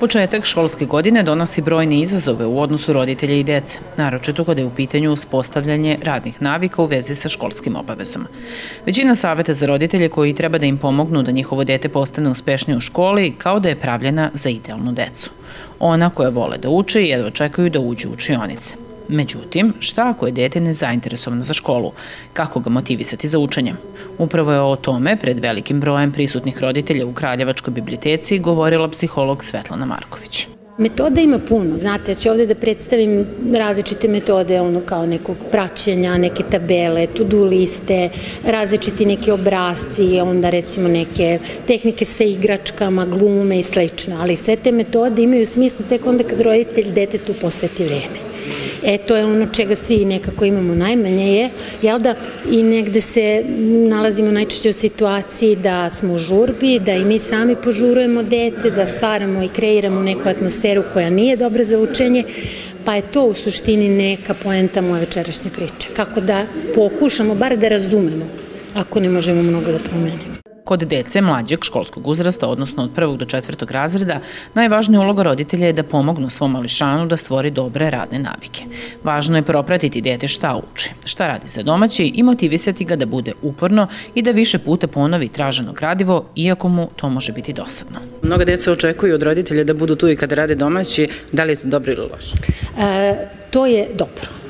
Početak školske godine donosi brojne izazove u odnosu roditelja i dece, naročito kada je u pitanju uspostavljanje radnih navika u vezi sa školskim obavezama. Većina saveta za roditelje koji treba da im pomognu da njihovo dete postane uspešnije u školi kao da je pravljena za idealnu decu. Ona koja vole da uče i jedva čekaju da uđu u učionice. Međutim, šta ako je dete nezainteresovano za školu? Kako ga motivisati za učenje? Upravo je o tome pred velikim brojem prisutnih roditelja u Kraljevačkoj biblioteci govorila psiholog Svetlana Marković. Metoda ima puno, znate, ja ću ovde da predstavim različite metode, ono kao nekog praćenja, neke tabele, to-do liste, različiti neki obrazci, onda recimo neke tehnike sa igračkama, glume i slično, ali sve te metode imaju smisla tek onda kad roditelj detetu posveti vreme. E, to je ono čega svi nekako imamo najmanje je, jel da, i negde se nalazimo najčešće u situaciji da smo u žurbi, da i mi sami požurujemo dete, da stvaramo i kreiramo neku atmosferu koja nije dobra za učenje, pa je to u suštini neka poenta moje večerašnje priče. Kako da pokušamo bar da razumemo, ako ne možemo mnogo da promenimo. Kod dece mlađeg školskog uzrasta, odnosno od prvog do četvrtog razreda, najvažnija uloga roditelja je da pomognu svom mališanu da stvori dobre radne navike. Važno je propratiti dete šta uči, šta radi za domaći i motivisati ga da bude uporno i da više puta ponovi traženo gradivo, iako mu to može biti dosadno. Mnoga deca očekuju od roditelja da budu tu i kada rade domaći, da li je to dobro ili loše? E, to je dobro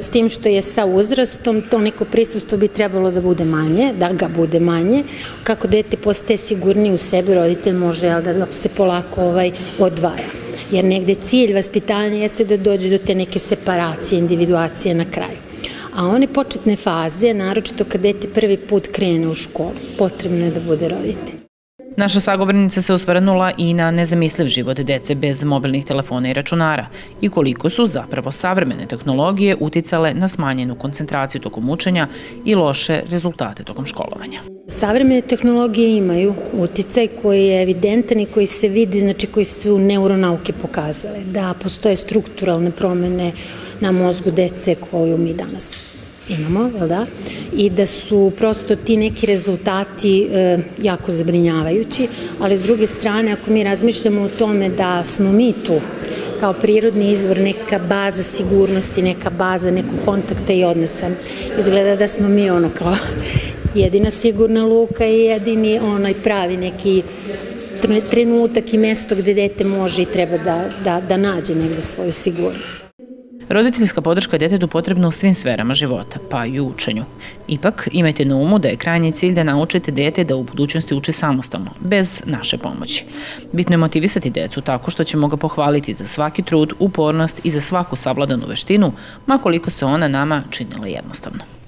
s tim što je sa uzrastom to neko prisustvo bi trebalo da bude manje, da ga bude manje. Kako dete postaje sigurniji u sebi, roditelj može jel, da se polako ovaj, odvaja. Jer negde cilj vaspitanja jeste da dođe do te neke separacije, individuacije na kraju. A one početne faze, naročito kad dete prvi put krene u školu, potrebno je da bude roditelj. Naša sagovornica se osvrnula i na nezamisliv život dece bez mobilnih telefona i računara i koliko su zapravo savremene tehnologije uticale na smanjenu koncentraciju tokom učenja i loše rezultate tokom školovanja. Savremene tehnologije imaju uticaj koji je evidentan i koji se vidi, znači koji su neuronauke pokazale, da postoje strukturalne promene na mozgu dece koju mi danas imamo, jel da? I da su prosto ti neki rezultati e, jako zabrinjavajući, ali s druge strane, ako mi razmišljamo o tome da smo mi tu kao prirodni izvor, neka baza sigurnosti, neka baza nekog kontakta i odnosa. Izgleda da smo mi ono kao jedina sigurna luka i jedini onaj pravi neki trenutak i mesto gde dete može i treba da, da, da nađe negde svoju sigurnost. Roditeljska podrška je detetu potrebna u svim sferama života, pa i u učenju. Ipak, imajte na umu da je krajnji cilj da naučite dete da u budućnosti uči samostalno, bez naše pomoći. Bitno je motivisati decu tako što ćemo ga pohvaliti za svaki trud, upornost i za svaku savladanu veštinu, makoliko se ona nama činila jednostavno.